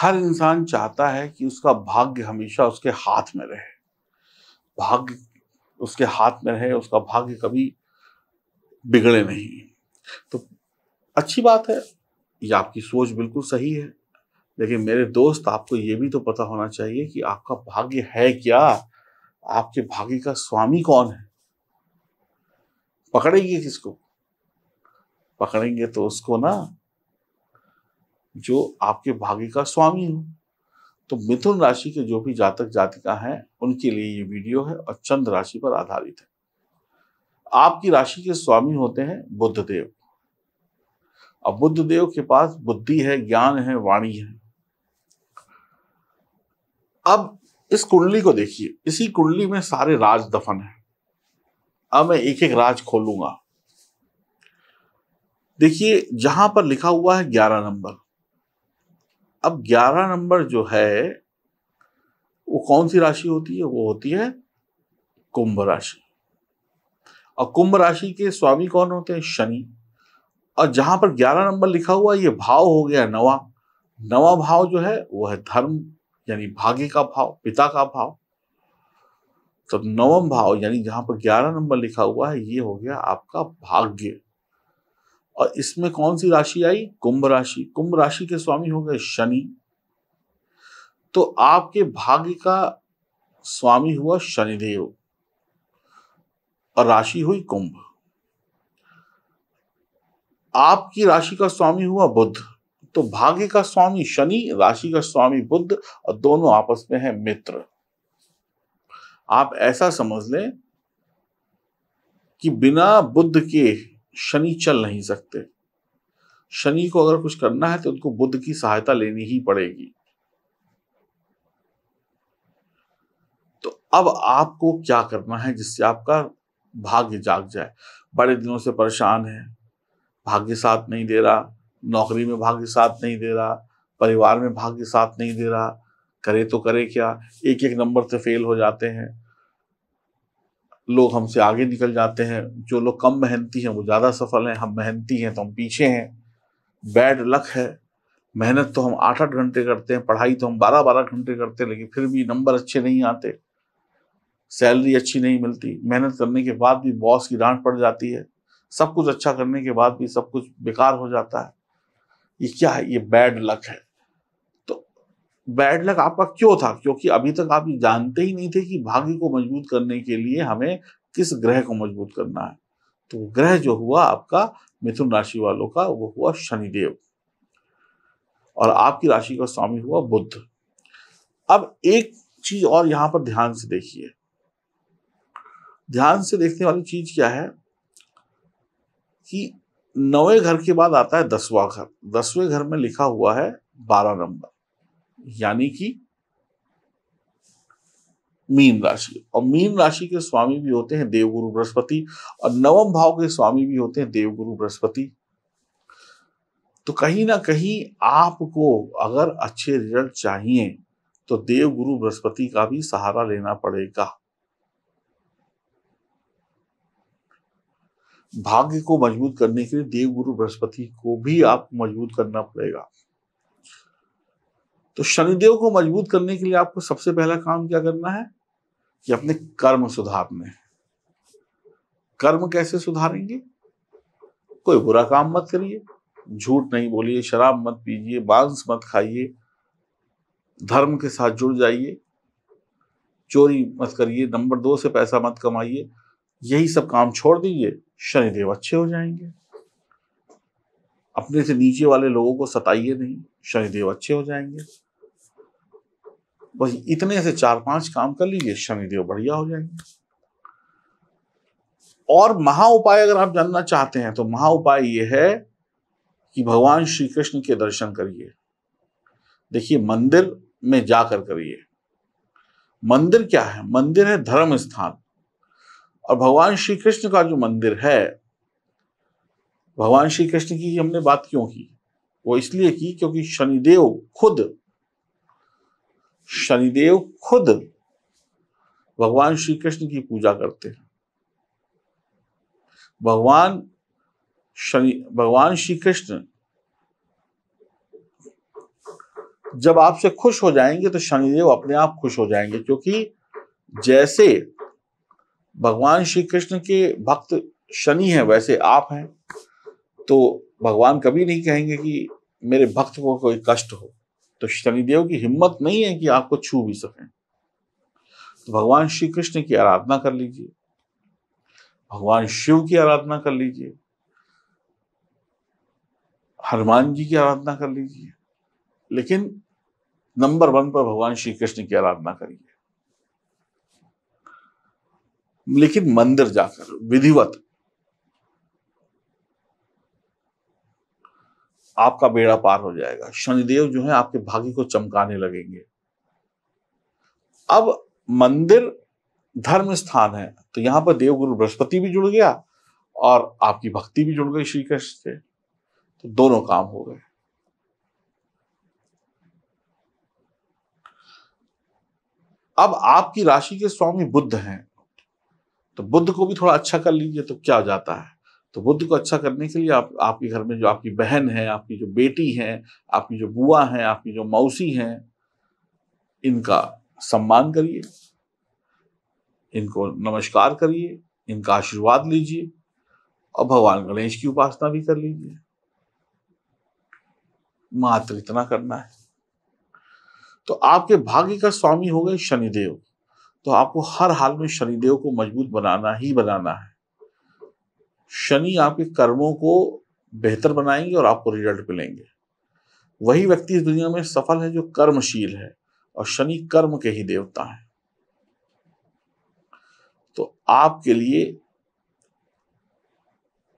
हर इंसान चाहता है कि उसका भाग्य हमेशा उसके हाथ में रहे। भाग्य उसके हाथ में रहे, उसका भाग्य कभी बिगड़े नहीं। तो अच्छी बात है, ये आपकी सोच बिल्कुल सही है, लेकिन मेरे दोस्त, आपको ये भी तो पता होना चाहिए कि आपका भाग्य है क्या? आपके भाग्य का स्वामी कौन है? पकड़ेंगे किसको? पकड़ेंगे तो उसको ना जो आपके भाग्य का स्वामी हो। तो मिथुन राशि के जो भी जातक जातिका हैं, उनके लिए ये वीडियो है और चंद राशि पर आधारित है। आपकी राशि के स्वामी होते हैं बुद्ध देव अब बुद्ध देव के पास बुद्धि है, ज्ञान है, वाणी है। अब इस कुंडली को देखिए, इसी कुंडली में सारे राज दफन है। अब मैं एक एक राज खोलूँगा। देखिए, जहाँ पर लिखा हुआ है ग्यारह नंबर अब ग्यारह नंबर जो है, वो कौन सी राशि होती है? वो होती है कुंभ राशि। और कुंभ राशि के स्वामी कौन होते हैं? शनि। और जहाँ पर ग्यारह नंबर लिखा हुआ ये भाव हो गया नवा। नवा भाव जो है, वो है धर्म, यानी भाग्य का भाव, पिता का भाव। तो नवम भाव, यानी जहाँ पर ग्यारह नंबर लिखा हुआ है, ये हो गया आपका भाग्य। और इसमें कौन सी राशि आई? कुंभ राशि। कुंभ राशि के स्वामी हो गए शनि। तो आपके भाग्य का स्वामी हुआ शनिदेव। और राशि हुई कुंभ। आपकी राशि का स्वामी हुआ बुद्ध तो भाग्य का स्वामी शनि, राशि का स्वामी बुद्ध और दोनों आपस में है मित्र। आप ऐसा समझ लें कि बिना बुद्ध के शनि चल नहीं सकते। शनि को अगर कुछ करना है तो उनको बुद्ध की सहायता लेनी ही पड़ेगी। तो अब आपको क्या करना है जिससे आपका भाग्य जाग जाए? बड़े दिनों से परेशान है, भाग्य साथ नहीं दे रहा, नौकरी में भाग्य साथ नहीं दे रहा, परिवार में भाग्य साथ नहीं दे रहा, करे तो करे क्या? एक एक नंबर से फेल हो जाते हैं। लोग हमसे आगे निकल जाते हैं। जो लोग कम मेहनती हैं, वो ज़्यादा सफल हैं। हम मेहनती हैं तो हम पीछे हैं। बैड लक है। मेहनत तो हम आठ आठ घंटे करते हैं, पढ़ाई तो हम बारह बारह घंटे करते हैं, लेकिन फिर भी नंबर अच्छे नहीं आते। सैलरी अच्छी नहीं मिलती। मेहनत करने के बाद भी बॉस की डांट पड़ जाती है। सब कुछ अच्छा करने के बाद भी सब कुछ बेकार हो जाता है। ये क्या है? ये बैड लक है। बैड लक आपका क्यों था? क्योंकि अभी तक आप जानते ही नहीं थे कि भाग्य को मज़बूत करने के लिए हमें किस ग्रह को मज़बूत करना है। तो ग्रह जो हुआ आपका मिथुन राशि वालों का, वो हुआ शनिदेव। और आपकी राशि का स्वामी हुआ बुद्ध अब एक चीज़ और यहाँ पर ध्यान से देखिए। ध्यान से देखने वाली चीज़ क्या है? कि नवे घर के बाद आता है दसवां घर। दसवें घर में लिखा हुआ है बारह नंबर। यानी कि मीन राशि। और मीन राशि के स्वामी भी होते हैं देवगुरु बृहस्पति और नवम भाव के स्वामी भी होते हैं देवगुरु बृहस्पति। तो कहीं ना कहीं आपको अगर अच्छे रिज़ल्ट चाहिए तो देवगुरु बृहस्पति का भी सहारा लेना पड़ेगा। भाग्य को मज़बूत करने के लिए देवगुरु बृहस्पति को भी आपको मज़बूत करना पड़ेगा। तो शनिदेव को मज़बूत करने के लिए आपको सबसे पहला काम क्या करना है? कि अपने कर्म सुधारने कर्म कैसे सुधारेंगे? कोई बुरा काम मत करिए, झूठ नहीं बोलिए, शराब मत पीजिए, बाँस मत खाइए, धर्म के साथ जुड़ जाइए, चोरी मत करिए, नंबर दो से पैसा मत कमाइए, यही सब काम छोड़ दीजिए, शनिदेव अच्छे हो जाएँगे। अपने से नीचे वाले लोगों को सताइए नहीं, शनिदेव अच्छे हो जाएँगे। बस इतने से चार पाँच काम कर लीजिए शनिदेव बढ़िया हो जाएँगे। और महा उपाय अगर आप जानना चाहते हैं तो महा उपाय यह है कि भगवान श्री कृष्ण के दर्शन करिए। देखिए, मंदिर में जाकर करिए। मंदिर क्या है? मंदिर है धर्म स्थान। और भगवान श्री कृष्ण का जो मंदिर है, भगवान श्री कृष्ण की हमने बात क्यों की? वो इसलिए की क्योंकि शनिदेव खुद शनिदेव खुद भगवान श्री कृष्ण की पूजा करते हैं। भगवान शनि, भगवान श्री कृष्ण जब आपसे खुश हो जाएँगे तो शनिदेव अपने आप खुश हो जाएँगे, क्योंकि जैसे भगवान श्री कृष्ण के भक्त शनि है, वैसे आप हैं। तो भगवान कभी नहीं कहेंगे कि मेरे भक्त को कोई कष्ट हो। तो शनिदेव की हिम्मत नहीं है कि आपको छू भी सकें। तो भगवान श्री कृष्ण की आराधना कर लीजिए। भगवान शिव की आराधना कर लीजिए। हनुमान जी की आराधना कर लीजिए। लेकिन नंबर वन पर भगवान श्री कृष्ण की आराधना करिए। लेकिन मंदिर जाकर, विधिवत आपका बेड़ा पार हो जाएगा। शनिदेव जो है आपके भाग्य को चमकाने लगेंगे। अब मंदिर धर्म स्थान है तो यहाँ पर देवगुरु बृहस्पति भी जुड़ गया और आपकी भक्ति भी जुड़ गई श्री कृष्ण से। तो दोनों काम हो गए। अब आपकी राशि के स्वामी बुद्ध हैं तो बुद्ध को भी थोड़ा अच्छा कर लीजिए तो क्या जाता है? तो बुद्ध को अच्छा करने के लिए आप, आपके घर में जो आपकी बहन है, आपकी जो बेटी है, आपकी जो बुआ है, आपकी जो मौसी है, इनका सम्मान करिए। इनको नमस्कार करिए, इनका आशीर्वाद लीजिए और भगवान गणेश की उपासना भी कर लीजिए। मात्र इतना करना है। तो आपके भाग्य का स्वामी हो गए शनिदेव। तो आपको हर हाल में शनिदेव को मज़बूत बनाना ही बनाना है। शनि आपके कर्मों को बेहतर बनाएँगे और आपको रिज़ल्ट मिलेंगे। वही व्यक्ति इस दुनिया में सफल है जो कर्मशील है और शनि कर्म के ही देवता है। तो आपके लिए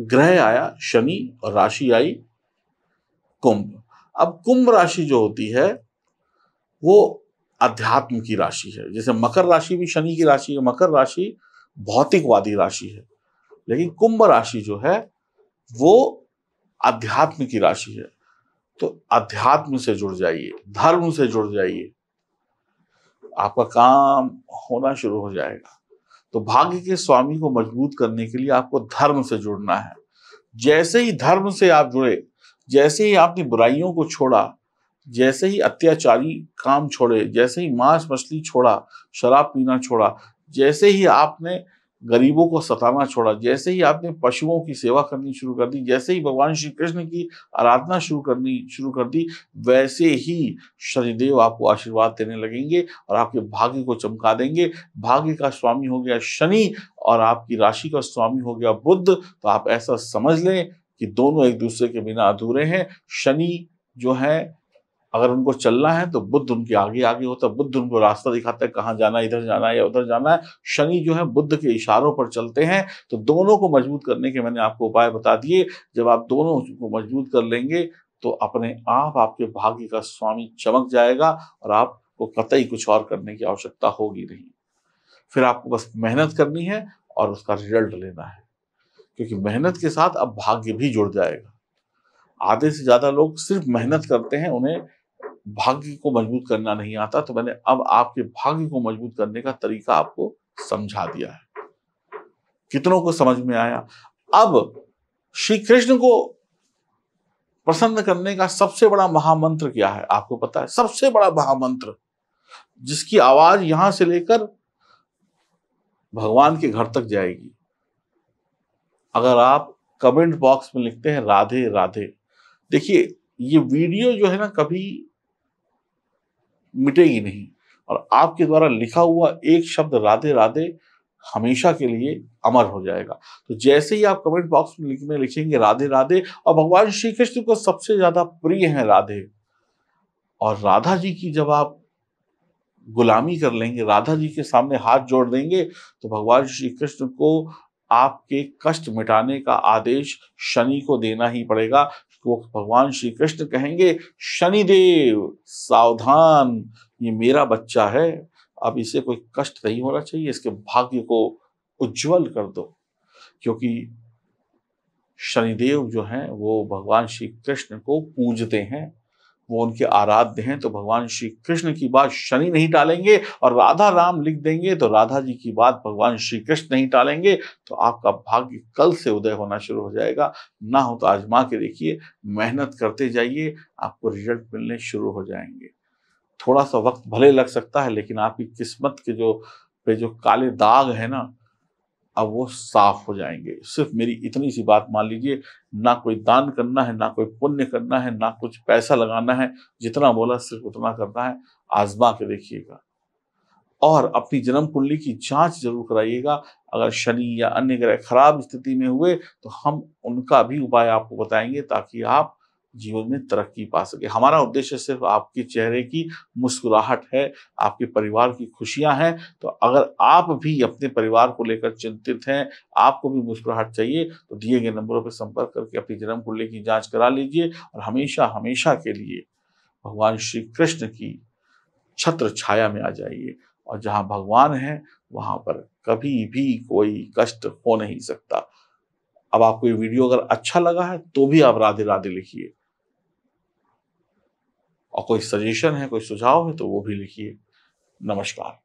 ग्रह आया, शनि और राशि आई, कुंभ। अब कुंभ राशि जो होती है, वो अध्यात्म की राशि है। जैसे मकर राशि भी शनि की राशि है, मकर राशि भौतिकवादी राशि है। लेकिन कुंभ राशि जो है, वो अध्यात्म की राशि है। तो अध्यात्म से जुड़ जाइए, धर्म से जुड़ जाइए। आपका काम होना शुरू हो जाएगा। तो भाग्य के स्वामी को मज़बूत करने के लिए आपको धर्म से जुड़ना है। जैसे ही धर्म से आप जुड़े, जैसे ही आपने बुराइयों को छोड़ा, जैसे ही अत्याचारी काम छोड़े, जैसे ही मांस मछली छोड़ा, शराब पीना छोड़ा, जैसे ही आपने गरीबों को सताना छोड़ा। जैसे ही आपने पशुओं की सेवा करनी शुरू कर दी, जैसे ही भगवान श्री कृष्ण की आराधना शुरू करनी, शुरू कर दी, वैसे ही शनिदेव आपको आशीर्वाद देने लगेंगे और आपके भाग्य को चमका देंगे। भाग्य का स्वामी हो गया शनि और आपकी राशि का स्वामी हो गया बुद्ध तो आप ऐसा समझ लें कि दोनों एक दूसरे के बिना अधूरे हैं। शनि जो है अगर उनको चलना है तो बुद्ध उनके आगे आगे होता है। बुद्ध उनको रास्ता दिखाता है, कहाँ जाना है, इधर जाना है या उधर जाना है। शनि जो है बुद्ध के इशारों पर चलते हैं। तो दोनों को मज़बूत करने के मैंने आपको उपाय बता दिए। जब आप दोनों को मज़बूत कर लेंगे तो अपने आप आपके भाग्य का स्वामी चमक जाएगा और आपको कतई कुछ और करने की आवश्यकता होगी नहीं। फिर आपको बस मेहनत करनी है और उसका रिज़ल्ट लेना है। क्योंकि मेहनत के साथ अब भाग्य भी जुड़ जाएगा। आधे से ज़्यादा लोग सिर्फ़ मेहनत करते हैं, उन्हें भाग्य को मज़बूत करना नहीं आता तो मैंने अब आपके भाग्य को मज़बूत करने का तरीका आपको समझा दिया है। कितनों को समझ में आया? अब श्री कृष्ण को प्रसन्न करने का सबसे बड़ा महामंत्र क्या है? आपको पता है? सबसे बड़ा महामंत्र, जिसकी आवाज़ यहाँ से लेकर भगवान के घर तक जाएगी। अगर आप कमेंट बॉक्स में लिखते हैं, राधे राधे, देखिए, ये वीडियो जो है ना, कभी मिटेगी नहीं। और आपके द्वारा लिखा हुआ एक शब्द राधे राधे हमेशा के लिए अमर हो जाएगा। तो जैसे ही आप कमेंट बॉक्स में लिखने लिखेंगे राधे राधे, और भगवान श्री कृष्ण को सबसे ज़्यादा प्रिय है राधे, और राधा जी की जब आप गुलामी कर लेंगे, राधा जी के सामने हाथ जोड़ देंगे तो भगवान श्री कृष्ण को आपके कष्ट मिटाने का आदेश शनि को देना ही पड़ेगा। वो भगवान श्री कृष्ण कहेंगे, शनिदेव, सावधान, ये मेरा बच्चा है, अब इसे कोई कष्ट नहीं होना चाहिए, इसके भाग्य को उज्जवल कर दो। क्योंकि शनिदेव जो हैं, वो भगवान श्री कृष्ण को पूजते हैं। वो उनके आराध्य हैं तो भगवान श्री कृष्ण की बात शनि नहीं टालेंगे और राधा राम लिख देंगे तो राधा जी की बात भगवान श्री कृष्ण नहीं टालेंगे तो आपका भाग्य कल से उदय होना शुरू हो जाएगा। ना हो तो आजमा के देखिए, मेहनत करते जाइए, आपको रिज़ल्ट मिलने शुरू हो जाएँगे। थोड़ा सा वक्त भले लग सकता है, लेकिन आपकी किस्मत के जो, पे जो काले दाग है ना अब वो साफ़ हो जाएँगे। सिर्फ़ मेरी इतनी सी बात मान लीजिए, ना कोई दान करना है, ना कोई पुण्य करना है, ना कुछ पैसा लगाना है, जितना बोला सिर्फ़ उतना करना है। आजमा के देखिएगा। और अपनी जन्म कुंडली की जाँच ज़रूर कराइएगा। अगर शनि या अन्य ग्रह खराब स्थिति में हुए तो हम उनका भी उपाय आपको बताएँगे ताकि आप जीवन में तरक्की पा सके। हमारा उद्देश्य सिर्फ़ आपके चेहरे की मुस्कुराहट है, आपके परिवार की खुशियाँ हैं तो अगर आप भी अपने परिवार को लेकर चिंतित हैं, आपको भी मुस्कुराहट चाहिए तो दिए गए नंबरों पर संपर्क करके अपनी जन्म कुंडली की जाँच करा लीजिए और हमेशा हमेशा के लिए भगवान श्री कृष्ण की छत्र छाया में आ जाइए और जहाँ भगवान है, वहाँ पर कभी भी कोई कष्ट हो नहीं सकता। अब आपको ये वीडियो अगर अच्छा लगा है तो भी आप राधे राधे लिखिए। और कोई सजेशन है कोई सुझाव है तो वो भी लिखिए। नमस्कार।